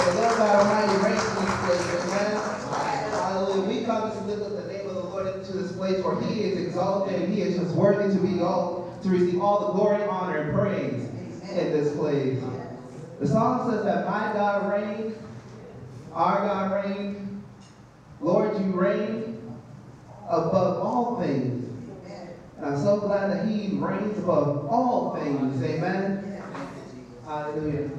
For the Lord God Almighty reigns in this place, amen. Hallelujah. We come to lift up the name of the Lord into this place where he is exalted and he is just worthy to be all to receive all the glory, honor, and praise in this place. The song says that my God reigns, our God reigns, Lord, you reign above all things. And I'm so glad that he reigns above all things. Amen. Hallelujah.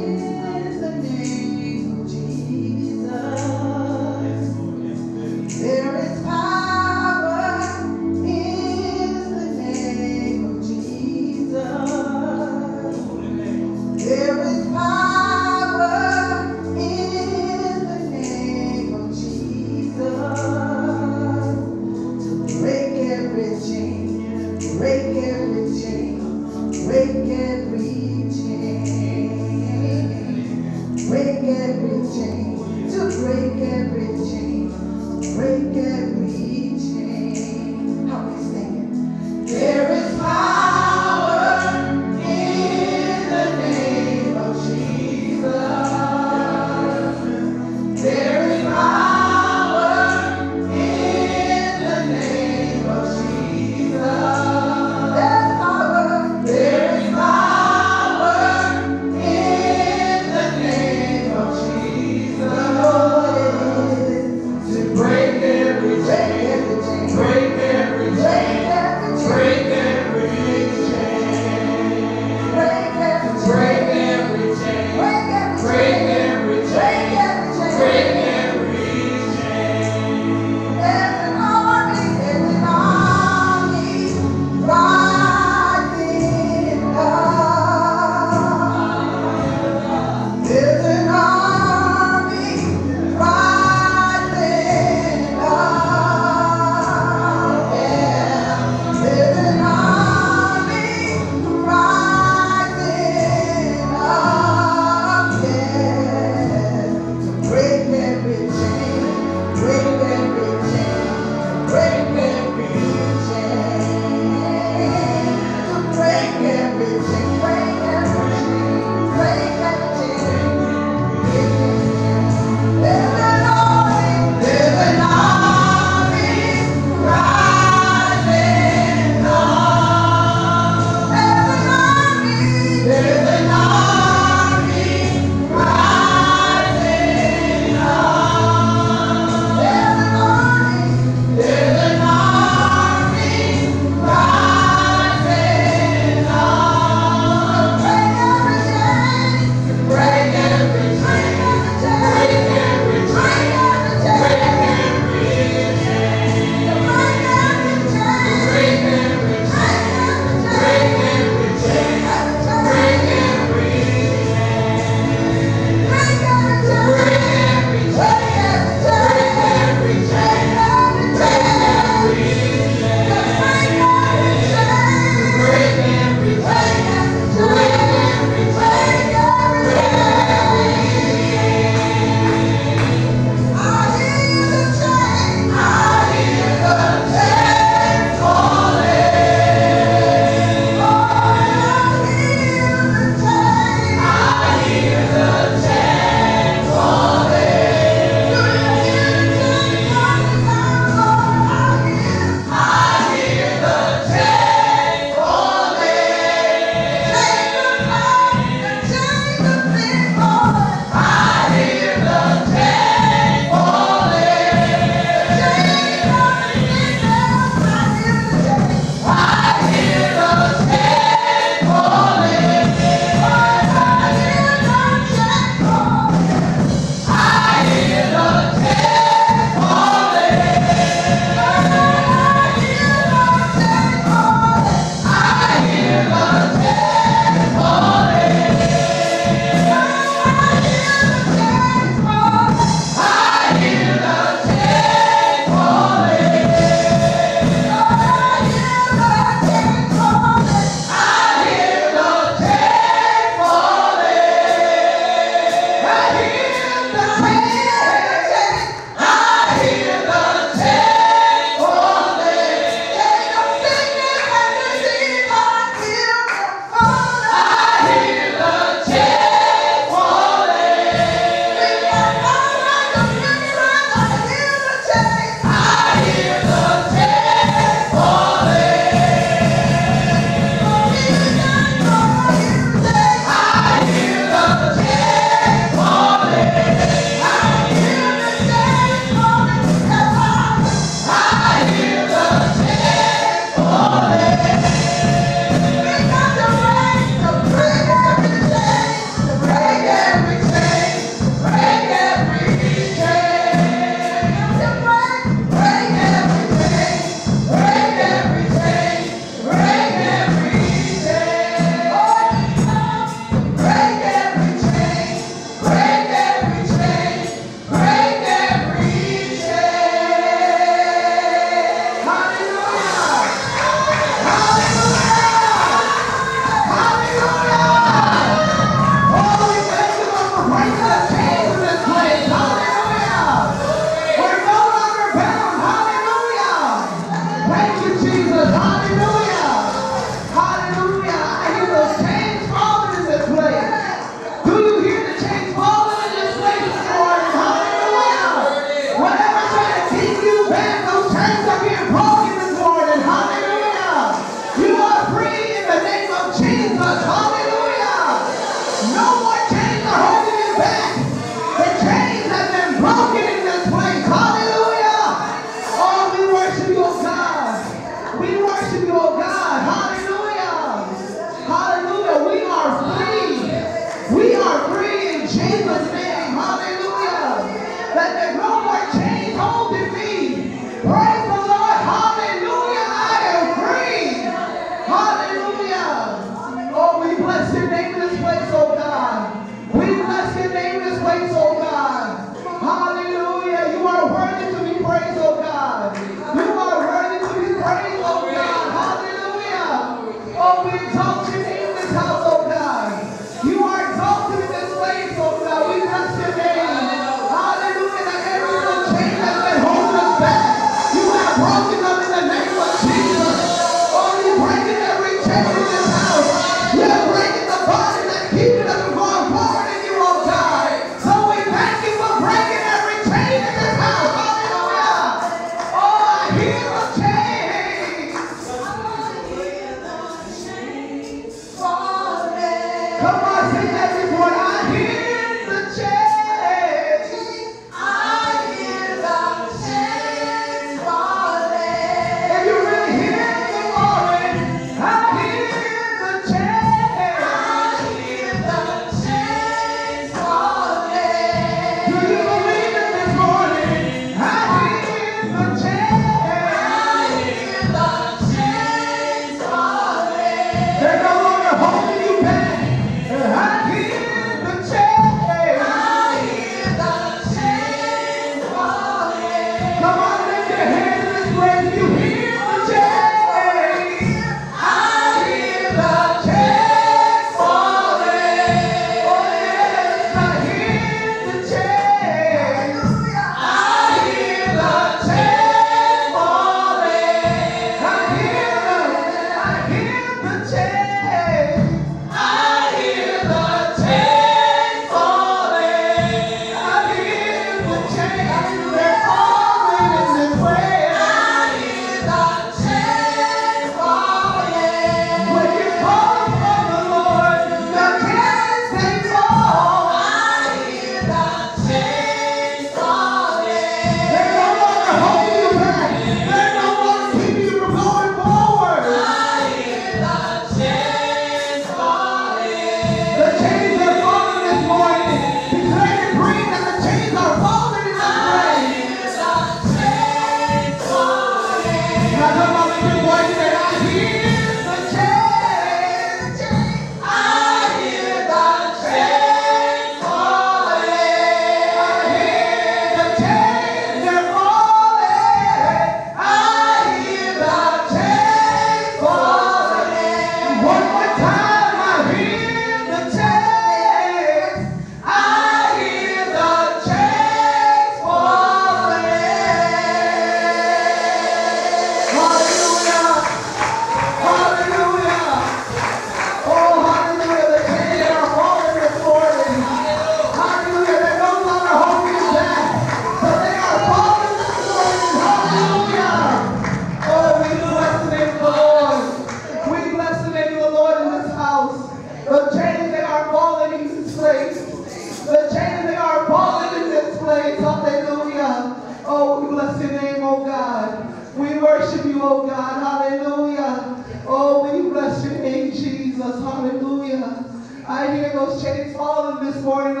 Morning,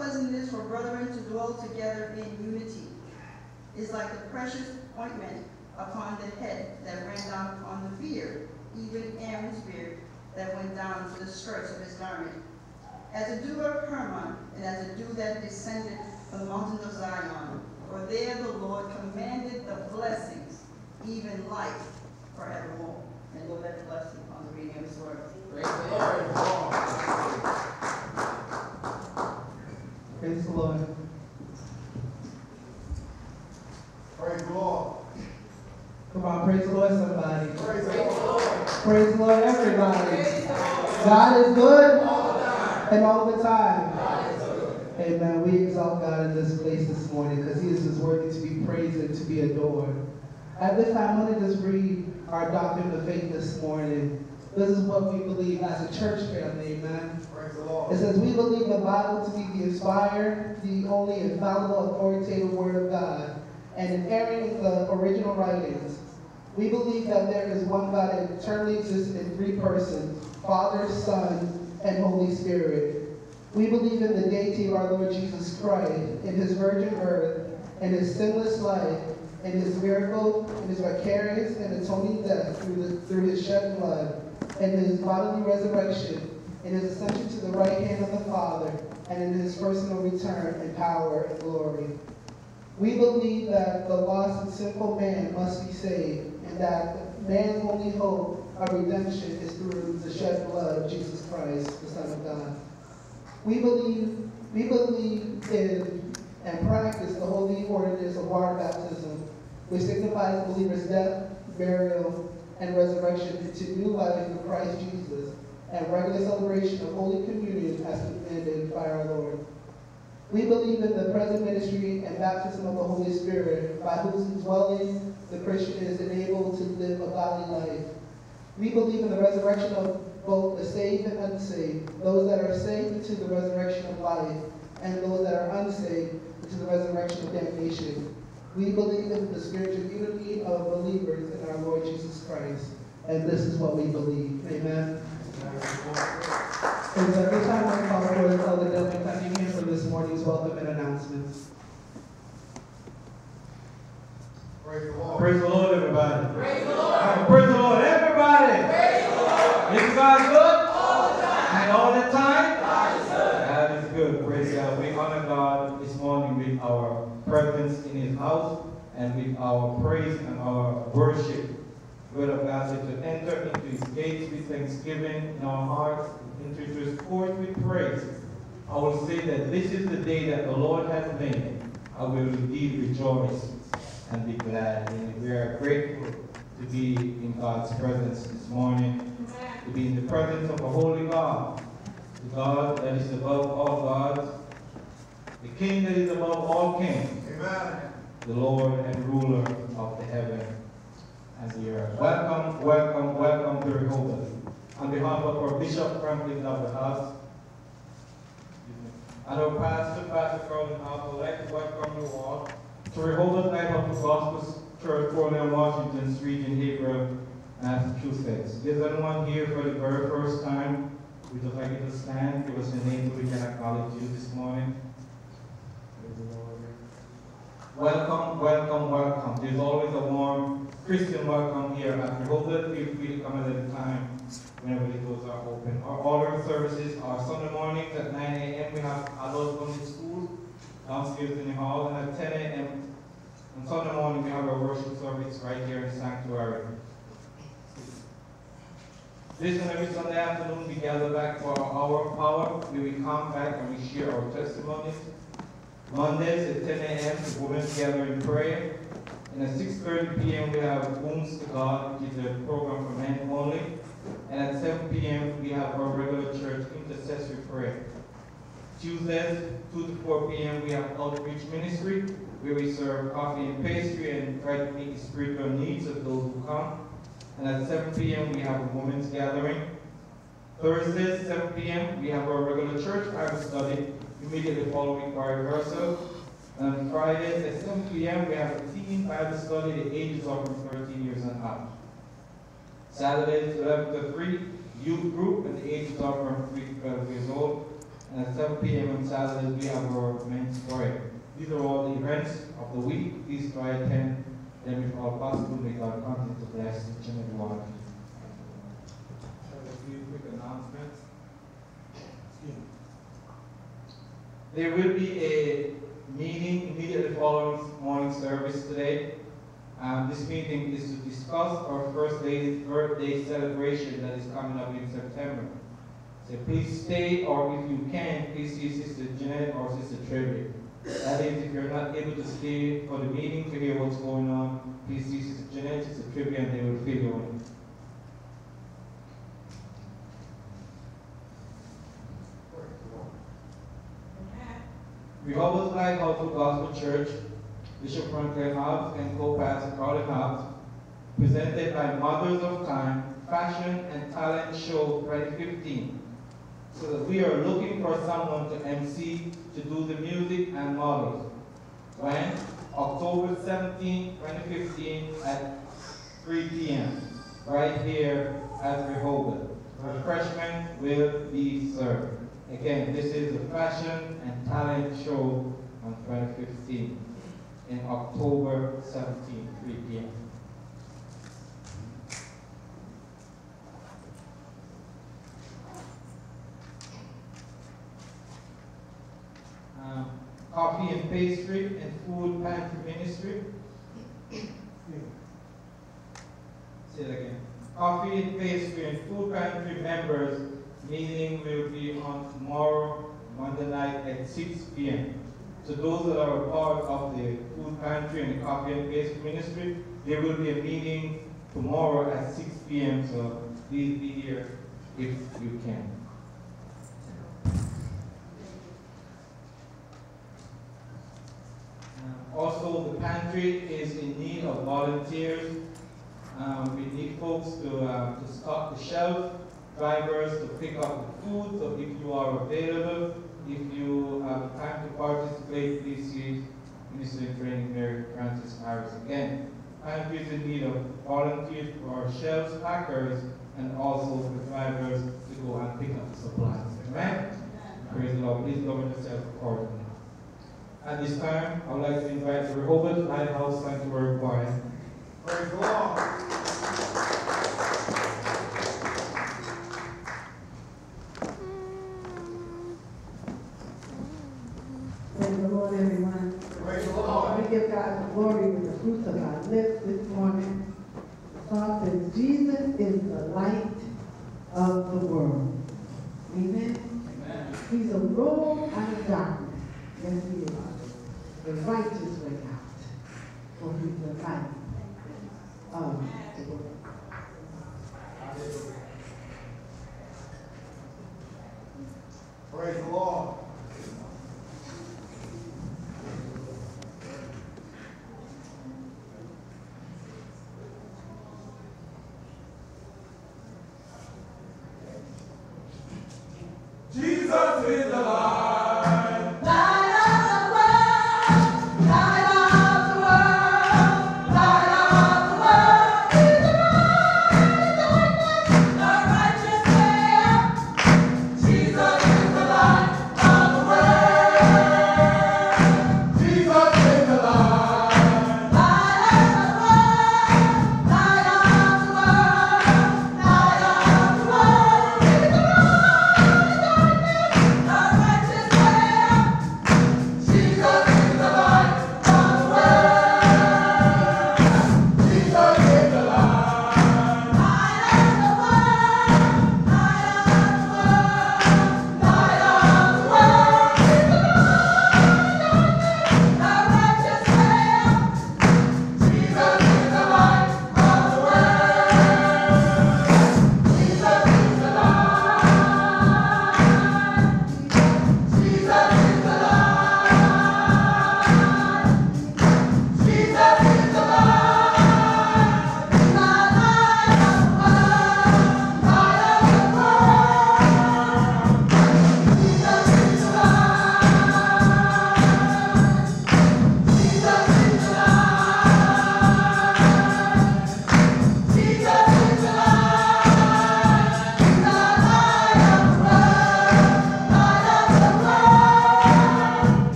pleasant it is for brethren to dwell together in unity. Is like the precious ointment upon the head that ran down upon the beard, even Aaron's beard that went down to the skirts of his garment. As a dew of Hermon, and as a dew that descended from the mountains of Zion, for there the Lord commanded the blessings, even life forevermore. And Lord, that blessing on the reading of his word. Praise the Lord. Praise the Lord, somebody. Praise the Lord. Everybody. God is good and all the time. Amen. We exalt God in this place this morning because he is his worthy to be praised and to be adored. At this time, I want to just read our doctrine of faith this morning. This is what we believe as a church family, amen. Praise the Lord. It says, We believe the Bible to be the inspired, the only infallible, authoritative Word of God, and inerrant in the original writings we believe that there is one God eternally exists in three persons, Father, Son, and Holy Spirit. We believe in the deity of our Lord Jesus Christ, in his virgin birth, in his sinless life, in his miracle, in his vicarious and atoning death through, the, through his shed blood, in his bodily resurrection, in his ascension to the right hand of the Father, and in his personal return in power and glory. We believe that the lost and sinful man must be saved, that man's only hope of redemption is through the shed blood of Jesus Christ, the Son of God. We believe, we believe in and practice the holy ordinance of water baptism, which signifies the believer's death, burial, and resurrection into new life in Christ Jesus, and regular celebration of Holy Communion as commanded by our Lord. We believe in the present ministry and baptism of the Holy Spirit, by whose indwelling the Christian is enabled to live a godly life. We believe in the resurrection of both the saved and unsaved, those that are saved to the resurrection of life, and those that are unsaved to the resurrection of damnation. We believe in the spiritual unity of believers in our Lord Jesus Christ, and this is what we believe. Amen. And every time I call for Elder Devin Cunningham for this morning's welcome and announcements. Praise the Lord. Praise the Lord, everybody. Praise the Lord. Praise the Lord, everybody. Praise the Lord. Is God good? All the time. And all the time? God is good. God is good. Praise God. We honor God this morning with our presence in His house and with our praise and our worship. Word of God said to enter into His gates with thanksgiving in our hearts, into His courts with praise. I will say that this is the day that the Lord has made. I will indeed rejoice and be glad. And we are grateful to be in God's presence this morning, to be in the presence of a holy God, the God that is above all gods, the King that is above all kings, Amen. the Lord and ruler of the heaven the earth. Welcome, welcome, welcome to Rehoboth. On behalf of our Bishop Franklin of the house, and our pastor, Pastor Carlin Hobbs, I'd like to welcome you all to Rehoboth Lighthouse Full Gospel Church, Portland, Washington Street in Haverhill, Massachusetts. There's anyone here for the very first time? We'd just like you to stand, give us your name so we can acknowledge you this morning. Welcome, welcome, welcome. There's always a warm Christian welcome here at Rehoboth. Feel free to come at any time whenever the doors are open. Our order services are Sunday mornings at 9 a.m. We have adult Sunday school downstairs in the hall, and at 10 a.m. on Sunday morning we have our worship service right here in the sanctuary. This and every Sunday afternoon we gather back for our hour of power, we come back and we share our testimonies. Mondays at 10 a.m. the women's gather in prayer. And at 6.30 p.m. we have Wounds to God, which is a program for men only. And at 7 p.m. we have our regular church intercessory prayer. Tuesdays, 2 to 4 p.m. we have outreach ministry, where we serve coffee and pastry and try to meet the spiritual needs of those who come. And at 7 p.m. we have a women's gathering. Thursdays, 7 p.m. we have our regular church Bible study, immediately following our rehearsal. And Fridays at 7 p.m. we have teen Bible study, the ages are from 13 years and up. Saturdays, 11 to 3, youth group, and the ages are from 3 to 12 years old. And at 7 p.m. on Saturdays, we have our men's prayer. These are all the events of the week. Please try attend them if all possible. May God continue to bless each and every one a few quick announcements. There will be a meeting immediately following morning service today. Um, this meeting is to discuss our first lady's birthday celebration that is coming up in September. So please stay, or if you can, please see Sister Jeanette or Sister Trevor. That is, if you're not able to stay for the meeting to hear what's going on, please see Sister Jeanette, Sister Trivia, and they will fill you in. Praise the Lord. Rehoboth Lighthouse Full Gospel Church, Bishop Franklin Hobbs and co-pastor Carlin Hobbs presented by Mothers of Time Fashion and Talent Show 2015. So that we are looking for someone to MC to do the music and models. When? October 17, 2015 at 3 p.m. right here at Rehoboth. Refreshment will be served. Again, this is the fashion and talent show on 2015 in October 17, 3 p.m. Um, coffee and pastry and food pantry ministry. Say it again. Coffee and pastry and food pantry members meeting will be on tomorrow, Monday night at 6 p.m. So those that are a part of the food pantry and the coffee and pastry ministry, there will be a meeting tomorrow at 6 p.m. So please be here if you can. Um, Also, the pantry is in need of volunteers. Um, we need folks to, uh, to stock the shelf, drivers to pick up the food, so if you are available, if you have time to participate, please see Minister in Training Mary Francis Harris again. Pantry is in need of volunteers for our shelves packers and also for drivers to go and pick up the supplies. Amen? Praise the Lord. Please govern yourself accordingly. At this time, I would like to invite the Rehoboth Lighthouse Sanctuary Choir. Praise the Lord. Praise the Lord, everyone. Praise We give God the glory with the fruits of our lips this morning. The song says, Jesus is the light of the world. Amen. Amen. He's a road out of darkness. Yes, he is. The righteous way out. For he's the light of the world. Praise the Lord. Jesus is alive.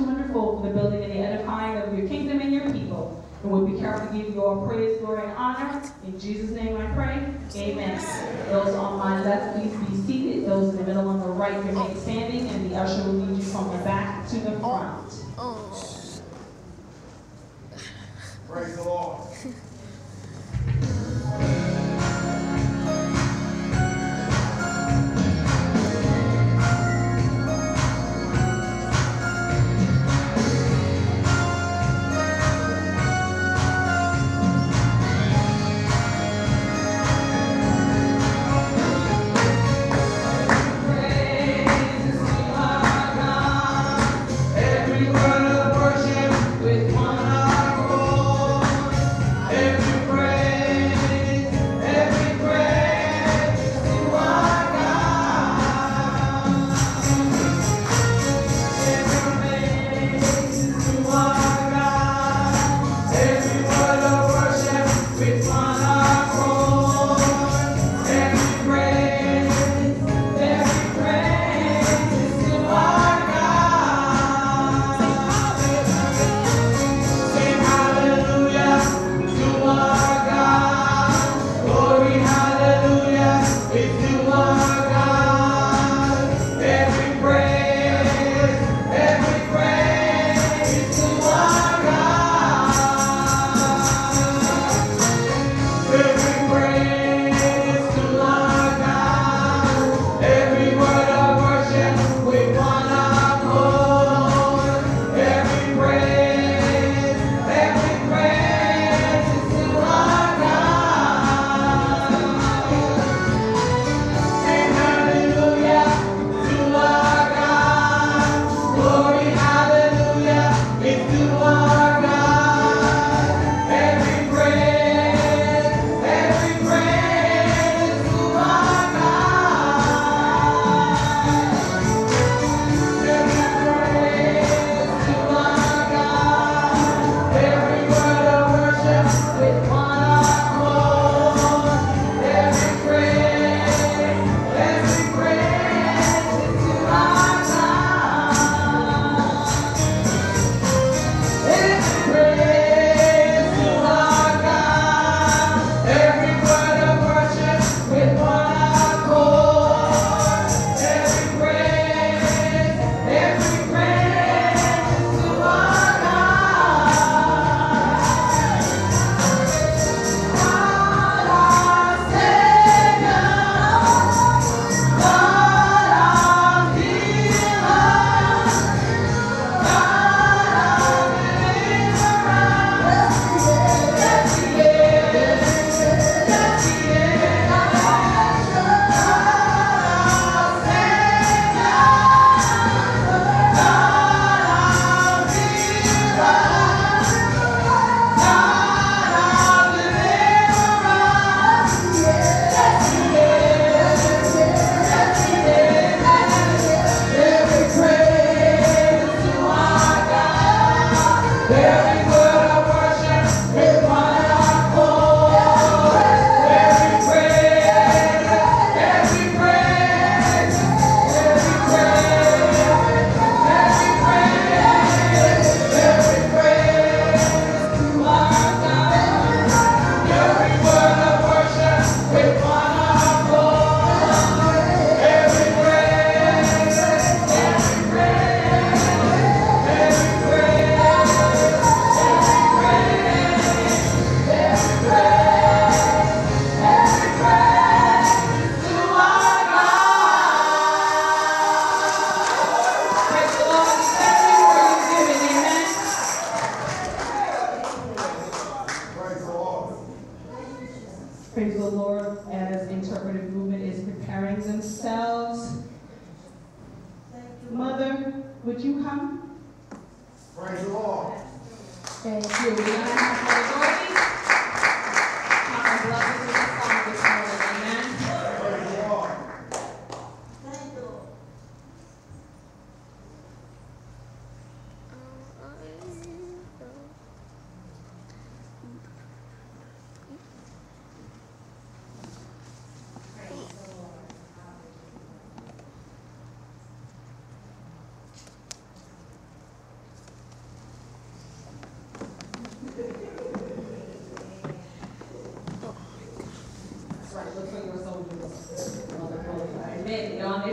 wonderful for the building and the edifying of your kingdom and your people. And we'll be careful to give you all praise, glory, and honor. In Jesus' name I pray. Amen. Those on my left, please be seated. Those in the middle on the right remain standing, and the usher will lead you from the back to the front. Praise the Lord.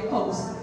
Post.